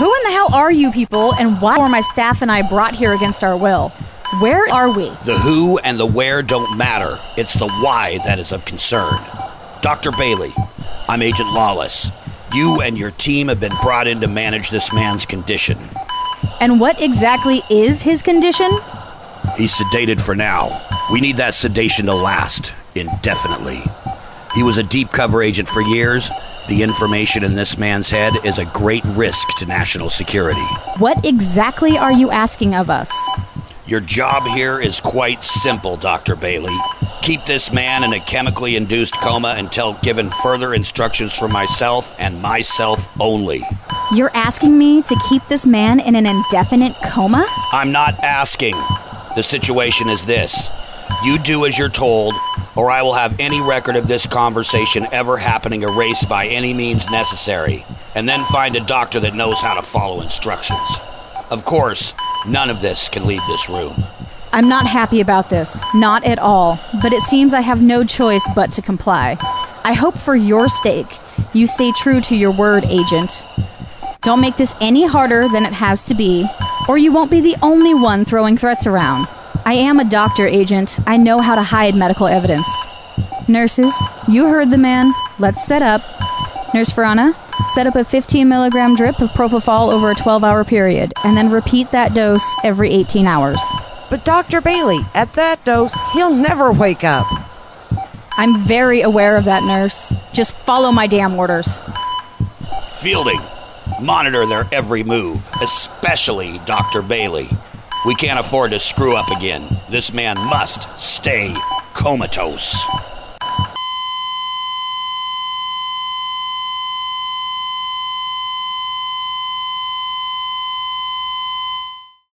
Who in the hell are you people, and why were my staff and I brought here against our will? Where are we? The who and the where don't matter. It's the why that is of concern. Dr. Bailey, I'm Agent Lawless. You and your team have been brought in to manage this man's condition. And what exactly is his condition? He's sedated for now. We need that sedation to last indefinitely. He was a deep cover agent for years. The information in this man's head is a great risk to national security. What exactly are you asking of us? Your job here is quite simple, Dr. Bailey. Keep this man in a chemically induced coma until given further instructions from myself and myself only. You're asking me to keep this man in an indefinite coma? I'm not asking. The situation is this you do as you're told, or I will have any record of this conversation ever happening erased by any means necessary, and then find a doctor that knows how to follow instructions. Of course, none of this can leave this room. I'm not happy about this. Not at all. But it seems I have no choice but to comply. I hope for your sake you stay true to your word, Agent. Don't make this any harder than it has to be, or you won't be the only one throwing threats around. I am a doctor, Agent. I know how to hide medical evidence. Nurses, you heard the man. Let's set up. Nurse Ferrana, set up a 15 milligram drip of propofol over a 12 hour period, and then repeat that dose every 18 hours. But Dr. Bailey, at that dose, he'll never wake up. I'm very aware of that, nurse. Just follow my damn orders. Fielding, monitor their every move, especially Dr. Bailey. We can't afford to screw up again. This man must stay comatose.